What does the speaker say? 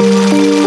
Música